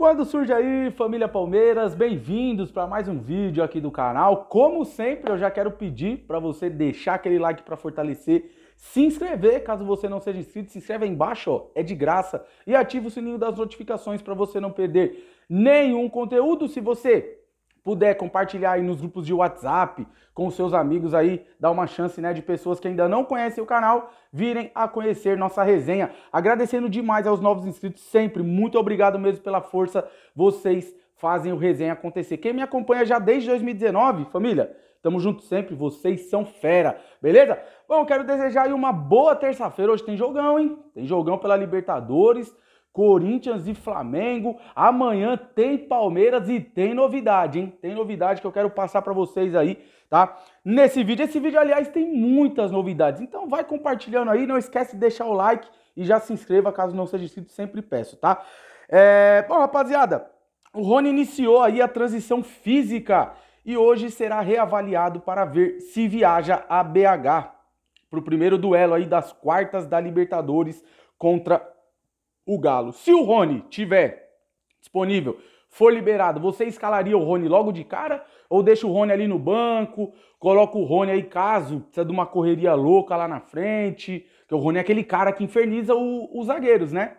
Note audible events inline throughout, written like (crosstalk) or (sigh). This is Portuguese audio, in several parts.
Quando surge aí, família Palmeiras, bem-vindos para mais um vídeo aqui do canal. Como sempre, eu já quero pedir para você deixar aquele like para fortalecer, se inscrever, caso você não seja inscrito, se inscreve aí embaixo, ó, é de graça, e ativa o sininho das notificações para você não perder nenhum conteúdo. Se você puder compartilhar aí nos grupos de WhatsApp com os seus amigos aí, dá uma chance, né, de pessoas que ainda não conhecem o canal virem a conhecer nossa resenha. Agradecendo demais aos novos inscritos sempre, muito obrigado mesmo pela força, vocês fazem o resenha acontecer. Quem me acompanha já desde 2019, família, Tamo junto sempre, vocês são fera, beleza? Bom, quero desejar aí uma boa terça-feira. Hoje tem jogão, hein? Tem jogão pela Libertadores. Corinthians e Flamengo. Amanhã tem Palmeiras e tem novidade, hein? Tem novidade que eu quero passar para vocês aí, tá? Nesse vídeo, esse vídeo aliás tem muitas novidades. Então vai compartilhando aí, não esquece de deixar o like e já se inscreva caso não seja inscrito, sempre peço, tá? É... Bom, rapaziada, o Rony iniciou aí a transição física e hoje será reavaliado para ver se viaja a BH para o primeiro duelo aí das quartas da Libertadores contra o Galo. Se o Rony tiver disponível, for liberado, você escalaria o Rony logo de cara? Ou deixa o Rony ali no banco, coloca o Rony aí caso precisa de uma correria louca lá na frente? Que o Rony é aquele cara que inferniza o, os zagueiros, né?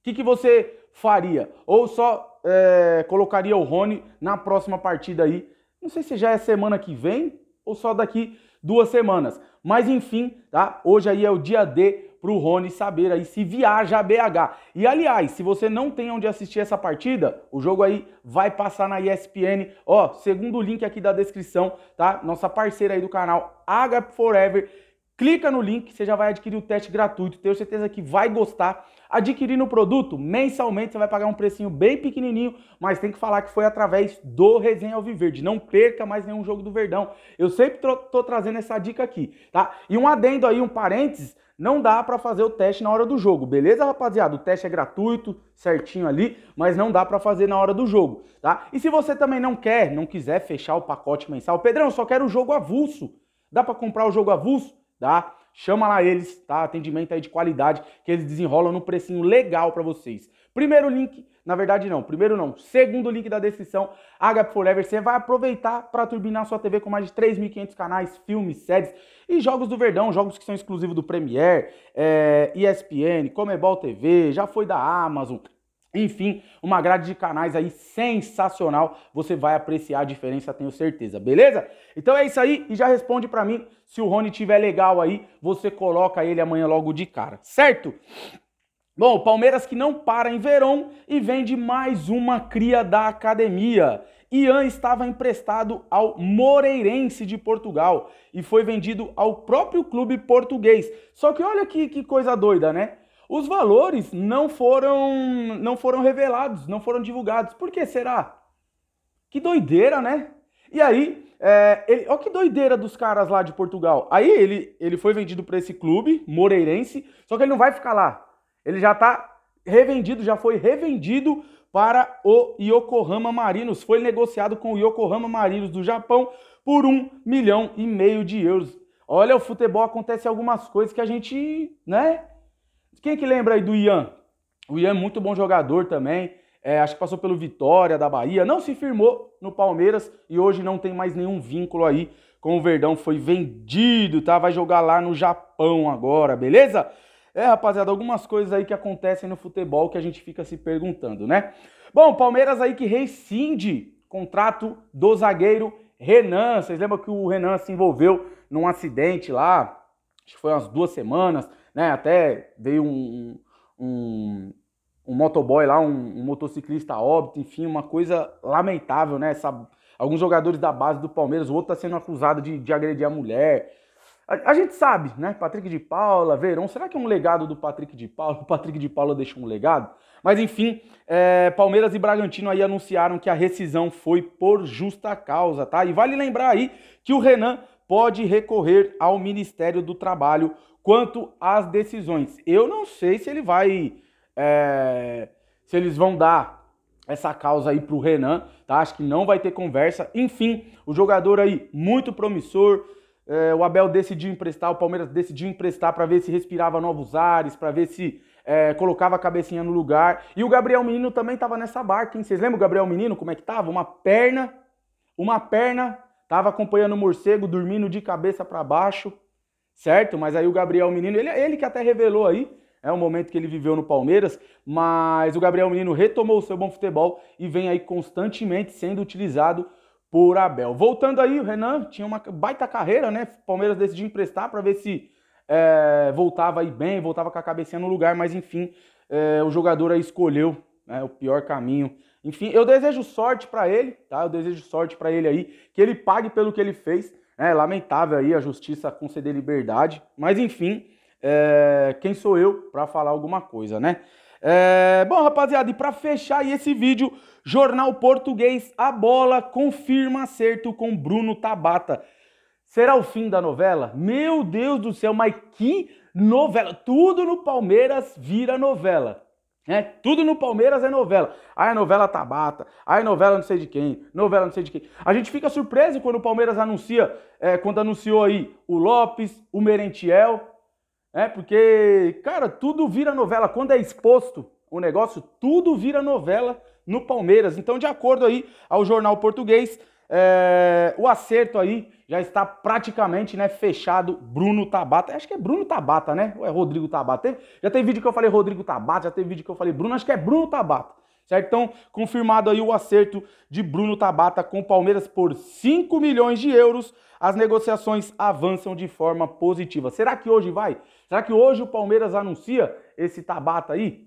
O que, que você faria? Ou só é, colocaria o Rony na próxima partida aí? Não sei se já é semana que vem ou só daqui duas semanas. Mas enfim, tá? Hoje aí é o dia D para o Rony saber aí se viaja a BH. E aliás, se você não tem onde assistir essa partida, o jogo aí vai passar na ESPN. Ó, segundo o link aqui da descrição, tá? Nossa parceira aí do canal, Agap Forever. Clica no link, você já vai adquirir o teste gratuito. Tenho certeza que vai gostar. Adquirindo o produto, mensalmente você vai pagar um precinho bem pequenininho, mas tem que falar que foi através do Resenha Alviverde. Não perca mais nenhum jogo do Verdão. Eu sempre tô, trazendo essa dica aqui, tá? E um adendo aí, um parênteses, não dá para fazer o teste na hora do jogo, beleza, rapaziada? O teste é gratuito, certinho ali, mas não dá para fazer na hora do jogo, tá? E se você também não quer, não quiser fechar o pacote mensal, Pedrão, só quero o jogo avulso. Dá para comprar o jogo avulso? Dá. Chama lá eles, tá? Atendimento aí de qualidade que eles desenrolam no precinho legal para vocês. Primeiro link, na verdade não, primeiro não, segundo link da descrição, HP Forever, você vai aproveitar para turbinar sua TV com mais de 3.500 canais, filmes, séries e jogos do Verdão, jogos que são exclusivos do Premiere, é, ESPN, Comebol TV, já foi da Amazon, enfim, uma grade de canais aí sensacional. Você vai apreciar a diferença, tenho certeza, beleza? Então é isso aí e já responde para mim se o Rony tiver legal aí, você coloca ele amanhã logo de cara, certo? Bom, Palmeiras que não para em Verão e vende mais uma cria da academia. Ian estava emprestado ao Moreirense de Portugal e foi vendido ao próprio clube português. Só que olha que, que coisa doida, né? Os valores não foram, não foram revelados, não foram divulgados. Por que será? Que doideira, né? E aí, é, ele, olha que doideira dos caras lá de Portugal. Aí ele, ele foi vendido para esse clube, Moreirense, só que ele não vai ficar lá. Ele já está revendido, já foi revendido para o Yokohama Marinos. Foi negociado com o Yokohama Marinos do Japão por um milhão e meio de euros. Olha, o futebol acontece algumas coisas que a gente, né? Quem que lembra aí do Ian? O Ian é muito bom jogador também. É, acho que passou pelo Vitória da Bahia. Não se firmou no Palmeiras e hoje não tem mais nenhum vínculo aí com o Verdão. Foi vendido, tá? Vai jogar lá no Japão agora, beleza? É, rapaziada, algumas coisas aí que acontecem no futebol que a gente fica se perguntando, né? Bom, Palmeiras aí que rescinde contrato do zagueiro Renan. Vocês lembram que o Renan se envolveu num acidente lá, acho que foi umas duas semanas, né? Até veio um, um, um motoboy lá, um, um, motociclista óbito, enfim, uma coisa lamentável, né? Essa, alguns jogadores da base do Palmeiras, o outro está sendo acusado de, de agredir a mulher. A, a, gente sabe, né? Patrick de Paula, Verão, será que é um legado do Patrick de Paula? (laughs) O Patrick de Paula deixou um legado? Mas enfim, é, Palmeiras e Bragantino aí anunciaram que a rescisão foi por justa causa, tá? E vale lembrar aí que o Renan pode recorrer ao Ministério do Trabalho quanto às decisões. Eu não sei se ele vai. É, se eles vão dar essa causa aí pro Renan, tá? Acho que não vai ter conversa. Enfim, o jogador aí muito promissor, é, o Abel decidiu emprestar, o Palmeiras decidiu emprestar para ver se respirava novos ares, para ver se é, colocava a cabecinha no lugar. E o Gabriel Menino também tava nessa barca, hein? Vocês lembram o Gabriel Menino como é que tava? Uma perna, uma perna, tava acompanhando o morcego, dormindo de cabeça para baixo, certo? Mas aí o Gabriel Menino, ele, ele que até revelou aí, é o momento que ele viveu no Palmeiras, mas o Gabriel Menino retomou o seu bom futebol e vem aí constantemente sendo utilizado por Abel. Voltando aí, o Renan tinha uma baita carreira, né? O Palmeiras decidiu emprestar para ver se é, voltava aí bem, voltava com a cabecinha no lugar, mas enfim, é, o jogador aí escolheu né, o pior caminho. Enfim, eu desejo sorte para ele, tá? Eu desejo sorte para ele aí, que ele pague pelo que ele fez. É lamentável aí a justiça conceder liberdade, mas enfim, é, quem sou eu para falar alguma coisa, né? É, bom, rapaziada, e para fechar aí esse vídeo, Jornal Português, a bola confirma acerto com Bruno Tabata. Será o fim da novela? Meu Deus do céu, mas que novela! Tudo no Palmeiras vira novela. É, tudo no Palmeiras é novela. Aí a novela Tabata, aí novela não sei de quem, novela não sei de quem. A gente fica surpreso quando o Palmeiras anuncia, é, quando anunciou aí o Lopes, o Merentiel, é, porque, cara, tudo vira novela. Quando é exposto o negócio, tudo vira novela no Palmeiras. Então, de acordo aí ao jornal português, é, o acerto aí já está praticamente né, fechado. Bruno Tabata, acho que é Bruno Tabata, né? Ou é Rodrigo Tabata? já tem vídeo que eu falei Rodrigo Tabata, já tem vídeo que eu falei Bruno, acho que é Bruno Tabata. Certo? Então, confirmado aí o acerto de Bruno Tabata com o Palmeiras por 5 milhões de euros. As negociações avançam de forma positiva. Será que hoje vai? Será que hoje o Palmeiras anuncia esse Tabata aí?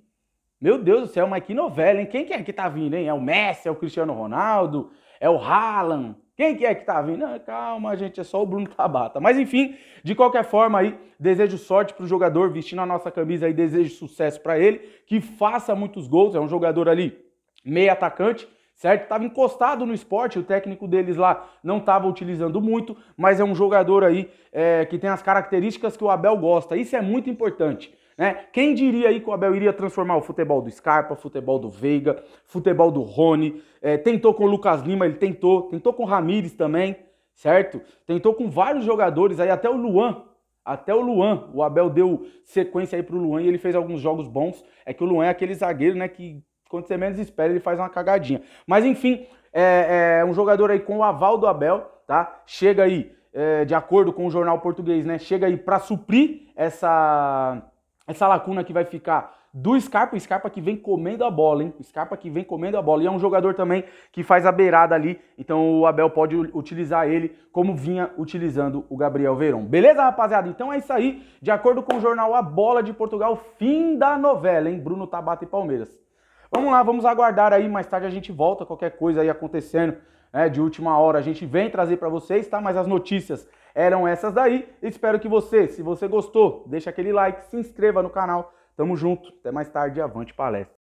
Meu Deus do céu, mas que novela, hein? Quem que é que tá vindo, hein? É o Messi, é o Cristiano Ronaldo, é o Haaland? Quem que é que tá vindo? Ah, calma, gente, é só o Bruno Tabata. Mas enfim, de qualquer forma aí, desejo sorte pro jogador vestindo a nossa camisa aí, desejo sucesso para ele, que faça muitos gols, é um jogador ali meio atacante, certo? Estava encostado no esporte, o técnico deles lá não estava utilizando muito, mas é um jogador aí é, que tem as características que o Abel gosta. Isso é muito importante. Né? Quem diria aí que o Abel iria transformar o futebol do Scarpa, futebol do Veiga, futebol do Rony, é, tentou com o Lucas Lima, ele tentou, tentou com o Ramires também, certo? Tentou com vários jogadores aí, até o Luan, até o Luan, o Abel deu sequência aí pro Luan e ele fez alguns jogos bons. É que o Luan é aquele zagueiro, né, que quando você menos espera, ele faz uma cagadinha. Mas enfim, é, é um jogador aí com o aval do Abel, tá? Chega aí, é, de acordo com o jornal português, né? Chega aí para suprir essa, essa lacuna que vai ficar do Scarpa, o Scarpa que vem comendo a bola, hein? O Scarpa que vem comendo a bola. E é um jogador também que faz a beirada ali, então o Abel pode utilizar ele como vinha utilizando o Gabriel Verón. Beleza, rapaziada? Então é isso aí. De acordo com o jornal A Bola de Portugal, fim da novela, hein? Bruno Tabata e Palmeiras. Vamos lá, vamos aguardar aí, mais tarde a gente volta, qualquer coisa aí acontecendo né, de última hora, a gente vem trazer para vocês, tá? Mas as notícias eram essas daí. Espero que você, se você gostou, deixa aquele like, se inscreva no canal. Tamo junto, até mais tarde, avante palestra.